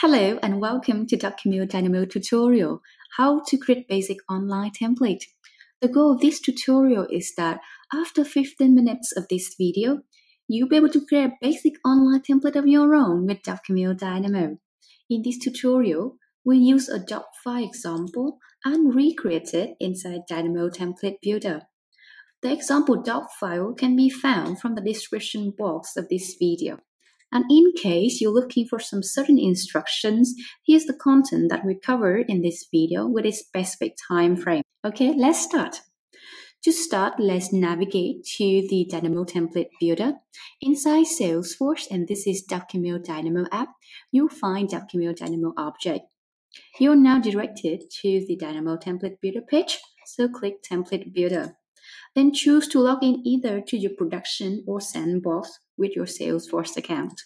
Hello and welcome to Documill Dynamo tutorial, how to create basic online template. The goal of this tutorial is that after 15 minutes of this video, you'll be able to create a basic online template of your own with Documill Dynamo. In this tutorial, we use a doc file example and recreate it inside Dynamo Template Builder. The example doc file can be found from the description box of this video. And in case you're looking for some certain instructions, here's the content that we cover in this video with a specific time frame. Okay, let's start. To start, let's navigate to the Dynamo Template Builder. Inside Salesforce, and this is Documill Dynamo app, you'll find Documill Dynamo object. You're now directed to the Dynamo Template Builder page, so click Template Builder. Then choose to log in either to your production or sandbox with your Salesforce account.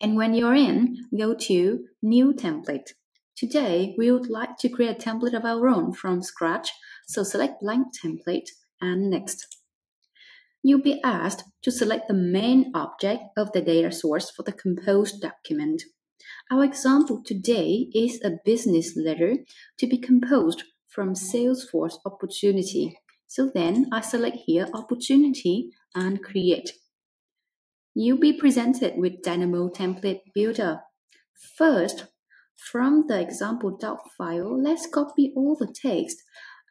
And when you're in, go to New Template. Today, we would like to create a template of our own from scratch, so select Blank Template and Next. You'll be asked to select the main object of the data source for the composed document. Our example today is a business letter to be composed from Salesforce Opportunity. So then I select here Opportunity and Create. You'll be presented with Dynamo Template Builder. First, from the example doc file, let's copy all the text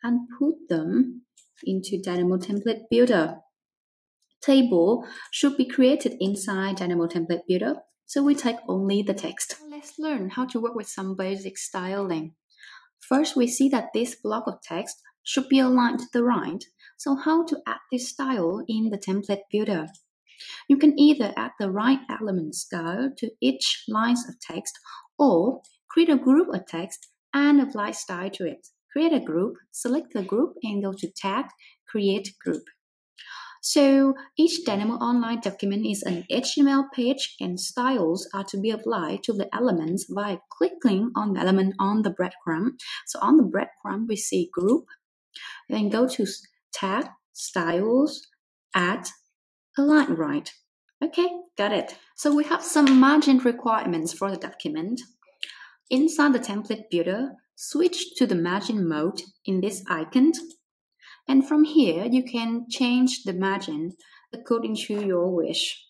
and put them into Dynamo Template Builder. Table should be created inside Dynamo Template Builder, so we take only the text. Let's learn how to work with some basic styling. First, we see that this block of text should be aligned to the right. So how to add this style in the template builder? You can either add the right element style to each lines of text or create a group of text and apply style to it. Create a group, select the group and go to Tag, Create Group. So each Dynamo Online document is an HTML page and styles are to be applied to the elements by clicking on the element on the breadcrumb. So on the breadcrumb, we see group, then go to tag, styles, add, align right. Okay, got it. So we have some margin requirements for the document. Inside the template builder, switch to the margin mode in this icon and from here, you can change the margin according to your wish.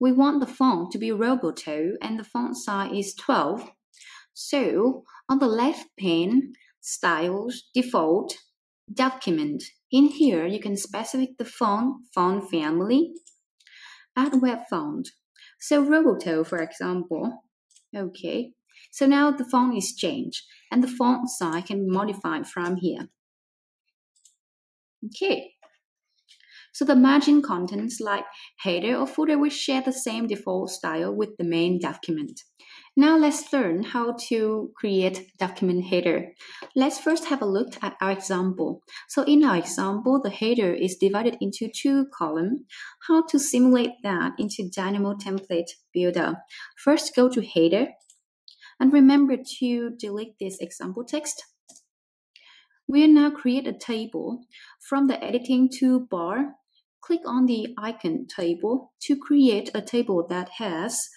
We want the font to be Roboto and the font size is 12. So on the left pane, Styles, Default, Document. In here, you can specify the font, font family, add web font. So Roboto, for example. Okay. So now the font is changed and the font size can be modified from here. Okay. So the margin contents like header or footer will share the same default style with the main document. Now let's learn how to create document header. Let's first have a look at our example. So in our example, the header is divided into two columns. How to simulate that into Dynamo Template Builder? First, go to header and remember to delete this example text. We'll now create a table. From the editing toolbar, click on the icon table to create a table that has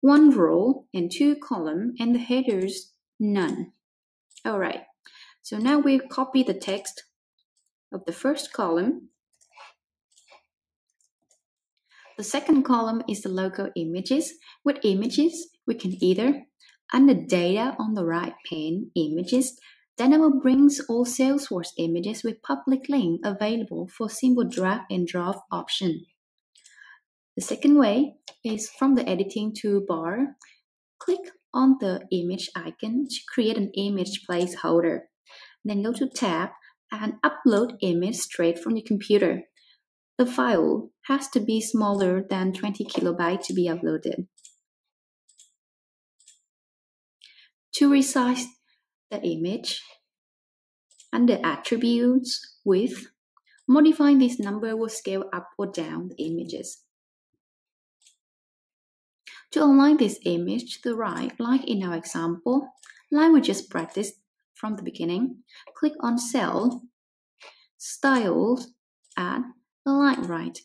one row and two column and the headers none. All right. So now we copy the text of the first column. The second column is the local images. With images, we can either under data on the right pane, images, Dynamo brings all Salesforce images with public link available for simple drag and drop option. The second way is from the editing toolbar, click on the image icon to create an image placeholder. Then go to tab and upload image straight from your computer. The file has to be smaller than 20 kilobytes to be uploaded. To resize the image, under attributes, width, modifying this number will scale up or down the images. To align this image to the right, like in our example, line we just practiced from the beginning, click on cell styles, add align right.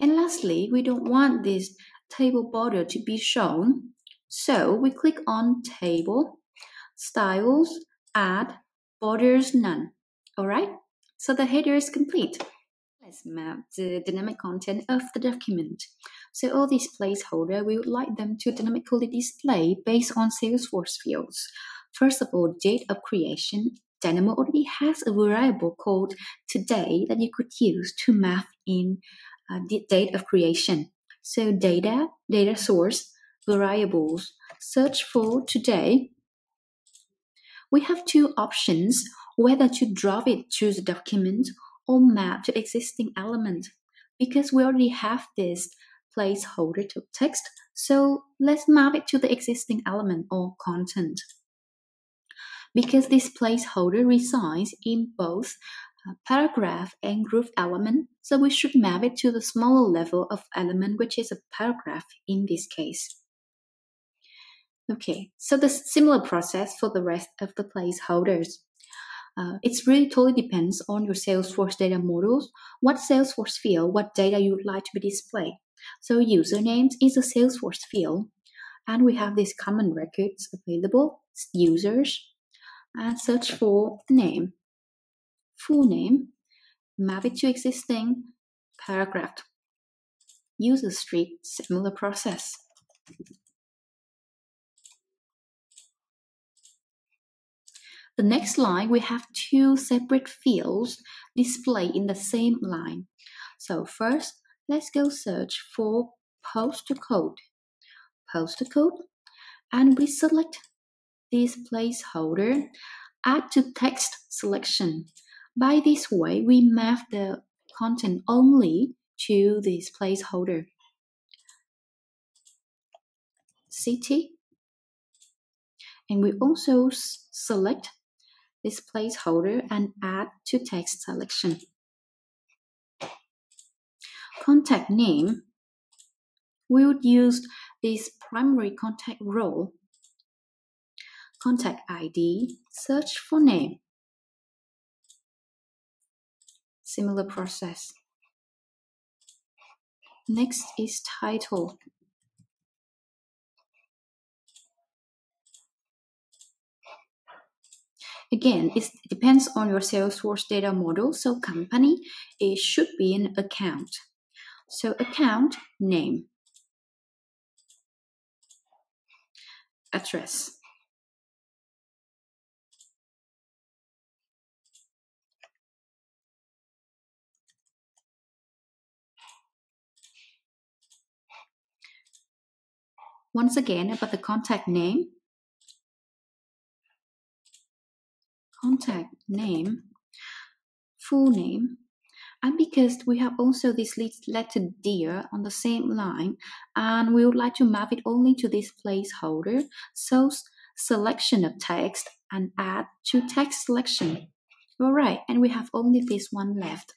And lastly, we don't want this table border to be shown. So we click on Table, Styles, Add, Borders None. Alright, so the header is complete. Let's map the dynamic content of the document. So all these placeholders, we would like them to dynamically display based on Salesforce fields. First of all, date of creation. Dynamo already has a variable called today that you could use to map in uh, the date of creation. So data, data source, variables, search for today. We have two options, whether to drop it to the document or map to existing element. Because we already have this placeholder to text, so let's map it to the existing element or content. Because this placeholder resides in both uh, paragraph and group element, so we should map it to the smaller level of element, which is a paragraph in this case. Okay, so the similar process for the rest of the placeholders. Uh, it's really totally depends on your Salesforce data models, what Salesforce field, what data you would like to be displayed. So usernames is a Salesforce field, and we have these common records available, users, and search for the name full name, map it to existing paragraph. User street, similar process. The next line, we have two separate fields displayed in the same line. So first, let's go search for postal code. Code, and we select this placeholder, add to text selection. By this way, we map the content only to this placeholder. City. And we also select this placeholder and add to text selection. Contact name. We would use this primary contact role. Contact ID, search for name. similar process. Next is title. Again, it depends on your Salesforce data model. So company, it should be an account. So account name, address, Once again, about the contact name. Contact name, full name, and because we have also this letter dear on the same line, and we would like to map it only to this placeholder, so selection of text and add to text selection. All right, and we have only this one left.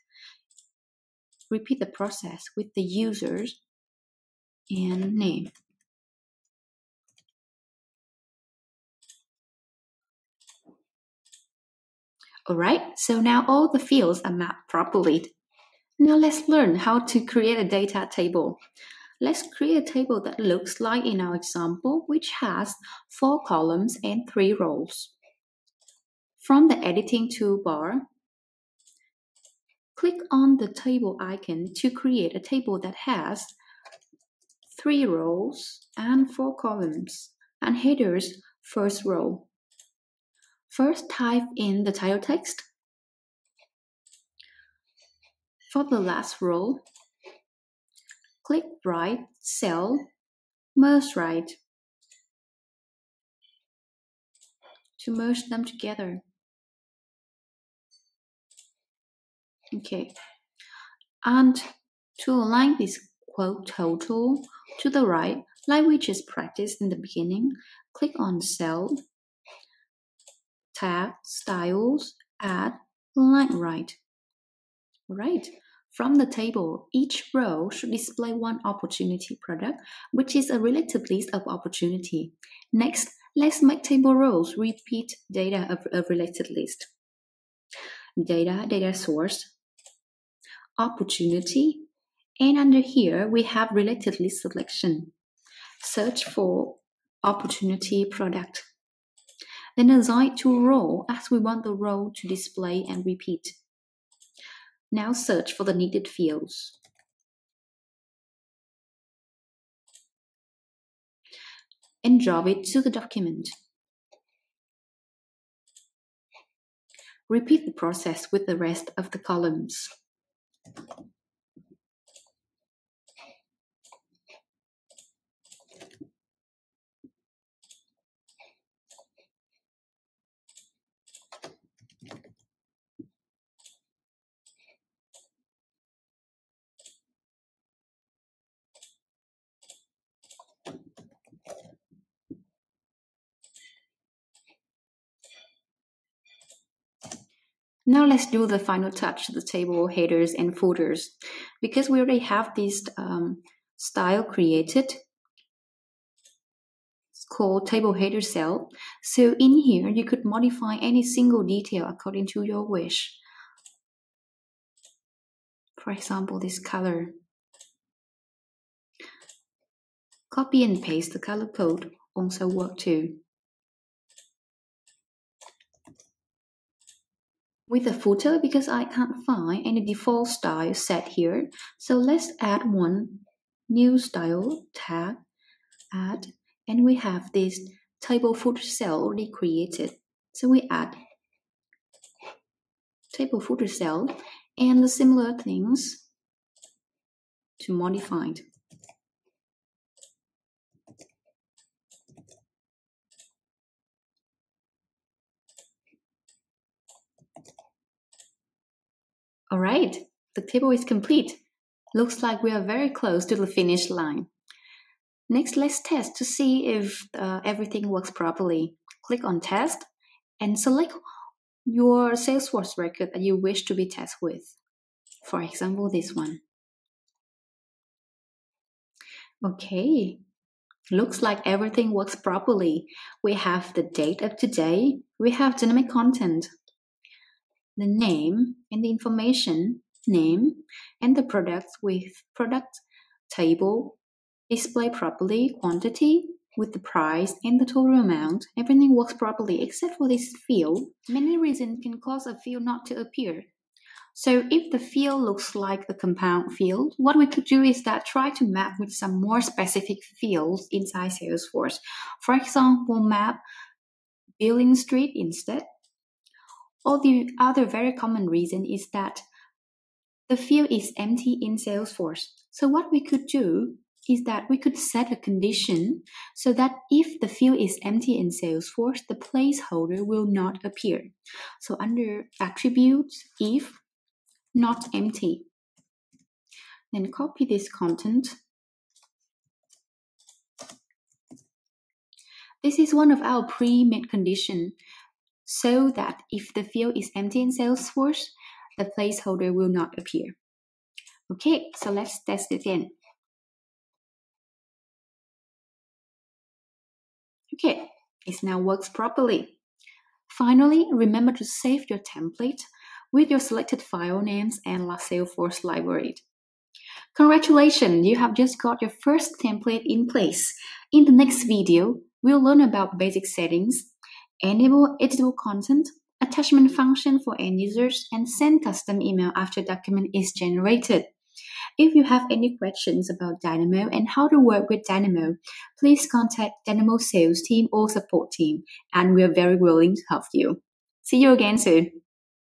Repeat the process with the users and name. Alright, so now all the fields are mapped properly. Now let's learn how to create a data table. Let's create a table that looks like in our example, which has four columns and three rows. From the editing toolbar, click on the table icon to create a table that has three rows and four columns and headers first row. First type in the title text. For the last row, click right cell, merge right to merge them together. Okay, and to align this quote total to the right, like we just practiced in the beginning, click on cell tab, styles, add, line right. Right. From the table, each row should display one opportunity product, which is a related list of opportunity. Next, let's make table rows repeat data of a related list. data, data source, opportunity, and under here we have related list selection. Search for opportunity product. Then assign to row as we want the row to display and repeat. Now search for the needed fields. And drop it to the document. Repeat the process with the rest of the columns. Now let's do the final touch, the table headers and footers. Because we already have this um, style created, it's called table header cell. So in here, you could modify any single detail according to your wish. For example, this color. Copy and paste the color code also work too. With a footer because I can't find any default style set here. So let's add one new style tag, add, and we have this table footer cell already created. So we add table footer cell and the similar things to modified. All right, the table is complete. Looks like we are very close to the finish line. Next, let's test to see if uh, everything works properly. Click on Test and select your Salesforce record that you wish to be tested with. For example, this one. Okay, looks like everything works properly. We have the date of today, we have dynamic content, the name and the information name and the products with product table display properly quantity with the price and the total amount. Everything works properly except for this field. Many reasons can cause a field not to appear. So if the field looks like the compound field what we could do is that try to map with some more specific fields inside salesforce. For example map billing street instead or the other very common reason is that the field is empty in Salesforce. So what we could do is that we could set a condition so that if the field is empty in Salesforce, the placeholder will not appear. So under attributes, if not empty, then copy this content. This is one of our pre-made condition so that if the field is empty in Salesforce, the placeholder will not appear. Okay, so let's test it again. Okay, it now works properly. Finally, remember to save your template with your selected file names and Salesforce library. Congratulations, you have just got your first template in place. In the next video, we'll learn about basic settings, enable editable content, attachment function for end users, and send custom email after document is generated. If you have any questions about Dynamo and how to work with Dynamo, please contact Dynamo sales team or support team, and we are very willing to help you. See you again soon.